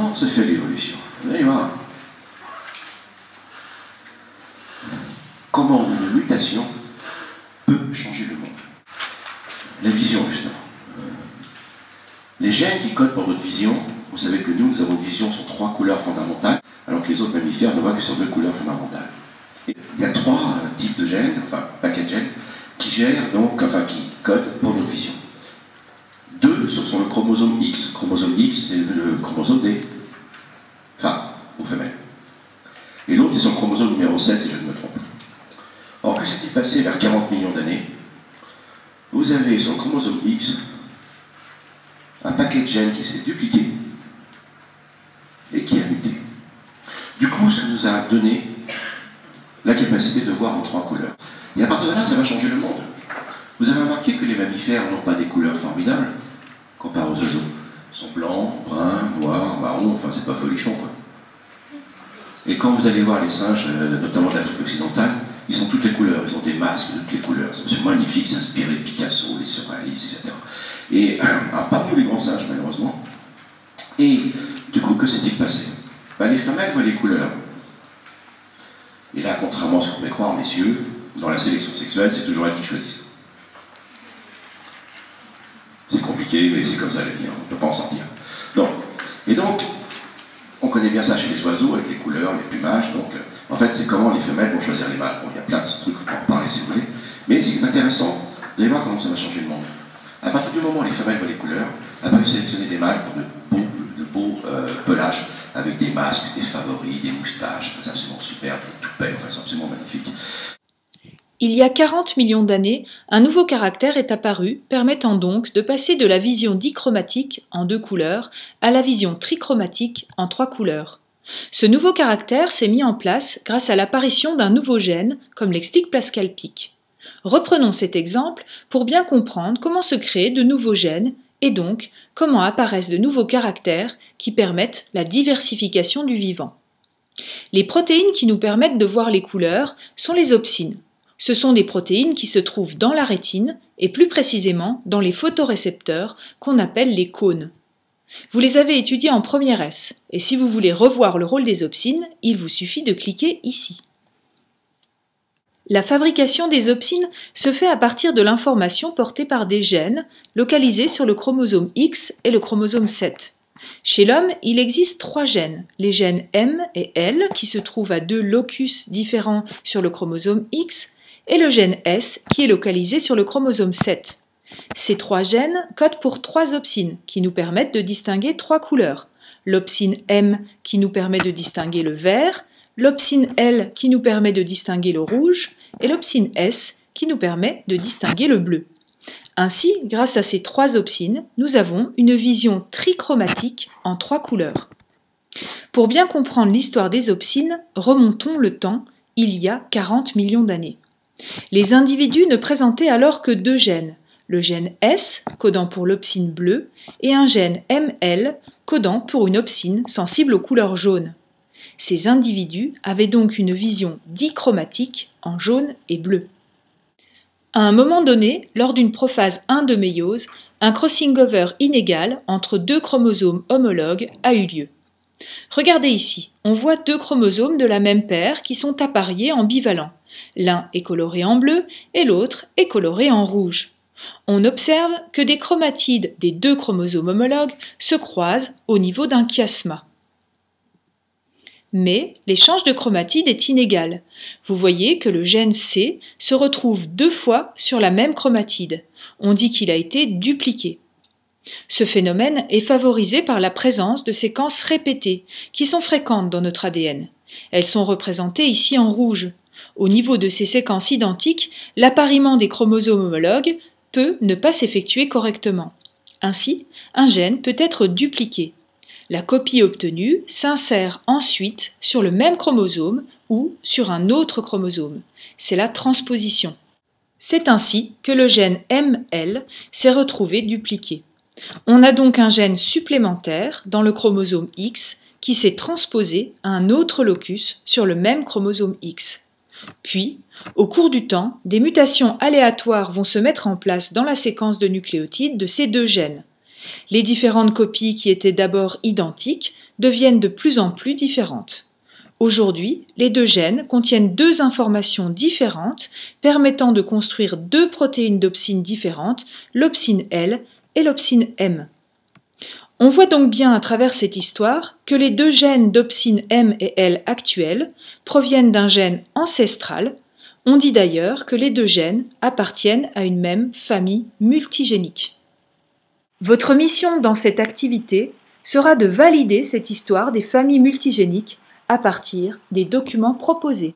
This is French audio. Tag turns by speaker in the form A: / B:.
A: comment se fait l'évolution Vous allez voir. Comment une mutation peut changer le monde. La vision, justement. Les gènes qui codent pour notre vision, vous savez que nous, nous avons une vision sur trois couleurs fondamentales, alors que les autres mammifères ne voient que sur deux couleurs fondamentales. il y a trois types de gènes, enfin paquets de gènes, qui gèrent donc, enfin qui codent pour notre vision. Deux sont sur le chromosome X. Chromosome X, c'est le chromosome des femmes ou femelles. Et l'autre est le chromosome numéro 7, si je ne me trompe. Or, que s'est-il passé vers 40 millions d'années? Vous avez sur le chromosome X un paquet de gènes qui s'est dupliqué et qui a muté. Du coup, ça nous a donné la capacité de voir en trois couleurs. Et à partir de là, ça va changer le monde. Vous avez remarqué que les mammifères n'ont pas des couleurs formidables comparé aux oiseaux. Ils sont blancs, bruns, noirs, marrons, enfin c'est pas folichon quoi. Et quand vous allez voir les singes, euh, notamment d'Afrique occidentale, ils sont toutes les couleurs, ils ont des masques de toutes les couleurs. C'est magnifique, c'est inspiré de Picasso, les surréalistes, etc. Et, alors, pas tous les grands singes, malheureusement. Et du coup, que s'est-il passé? Ben, Les femelles voient les couleurs. Et là, contrairement à ce qu'on pourrait croire, messieurs, dans la sélection sexuelle, c'est toujours elles qui choisissent. C'est mais c'est comme ça la vie, on ne peut pas en sortir. Donc, et donc, on connaît bien ça chez les oiseaux, avec les couleurs, les plumages. Donc, euh, en fait, c'est comment les femelles vont choisir les mâles. Bon, il y a plein de trucs pour en parler si vous voulez. Mais ce qui est intéressant, vous allez voir comment ça va changer le monde. À partir du moment où les femelles voient les couleurs, elles peuvent sélectionner des mâles pour de beaux, euh, pelages, avec des masques, des favoris, des moustaches. C'est absolument super, des toupets, enfin, c'est absolument magnifique.
B: Il y a 40 millions d'années, un nouveau caractère est apparu, permettant donc de passer de la vision dichromatique en deux couleurs à la vision trichromatique en trois couleurs. Ce nouveau caractère s'est mis en place grâce à l'apparition d'un nouveau gène, comme l'explique Pascal Pic. Reprenons cet exemple pour bien comprendre comment se créent de nouveaux gènes et donc comment apparaissent de nouveaux caractères qui permettent la diversification du vivant. Les protéines qui nous permettent de voir les couleurs sont les opsines. Ce sont des protéines qui se trouvent dans la rétine et plus précisément dans les photorécepteurs qu'on appelle les cônes. Vous les avez étudiés en première S, et si vous voulez revoir le rôle des opsines, il vous suffit de cliquer ici. La fabrication des opsines se fait à partir de l'information portée par des gènes localisés sur le chromosome X et le chromosome 7. Chez l'homme, il existe trois gènes, les gènes M et L qui se trouvent à deux locus différents sur le chromosome X et le gène S qui est localisé sur le chromosome 7. Ces trois gènes codent pour trois opsines qui nous permettent de distinguer trois couleurs. L'opsine M qui nous permet de distinguer le vert, l'opsine L qui nous permet de distinguer le rouge et l'opsine S qui nous permet de distinguer le bleu. Ainsi, grâce à ces trois opsines, nous avons une vision trichromatique en trois couleurs. Pour bien comprendre l'histoire des opsines, remontons le temps il y a 40 millions d'années. Les individus ne présentaient alors que deux gènes, le gène S, codant pour l'opsine bleue, et un gène ML, codant pour une opsine sensible aux couleurs jaunes. Ces individus avaient donc une vision dichromatique en jaune et bleu. À un moment donné, lors d'une prophase 1 de méiose, un crossing-over inégal entre deux chromosomes homologues a eu lieu. Regardez ici, on voit deux chromosomes de la même paire qui sont appariés en bivalent. L'un est coloré en bleu et l'autre est coloré en rouge. On observe que des chromatides des deux chromosomes homologues se croisent au niveau d'un chiasma. Mais l'échange de chromatides est inégal. Vous voyez que le gène C se retrouve deux fois sur la même chromatide. On dit qu'il a été dupliqué. Ce phénomène est favorisé par la présence de séquences répétées, qui sont fréquentes dans notre ADN. Elles sont représentées ici en rouge. Au niveau de ces séquences identiques, l'appariement des chromosomes homologues peut ne pas s'effectuer correctement. Ainsi, un gène peut être dupliqué. La copie obtenue s'insère ensuite sur le même chromosome ou sur un autre chromosome. C'est la transposition. C'est ainsi que le gène ML s'est retrouvé dupliqué. On a donc un gène supplémentaire dans le chromosome X qui s'est transposé à un autre locus sur le même chromosome X. Puis, au cours du temps, des mutations aléatoires vont se mettre en place dans la séquence de nucléotides de ces deux gènes. Les différentes copies qui étaient d'abord identiques deviennent de plus en plus différentes. Aujourd'hui, les deux gènes contiennent deux informations différentes permettant de construire deux protéines d'opsine différentes, l'opsine L et l'opsine M. On voit donc bien à travers cette histoire que les deux gènes d'opsine M et L actuels proviennent d'un gène ancestral. On dit d'ailleurs que les deux gènes appartiennent à une même famille multigénique. Votre mission dans cette activité sera de valider cette histoire des familles multigéniques à partir des documents proposés.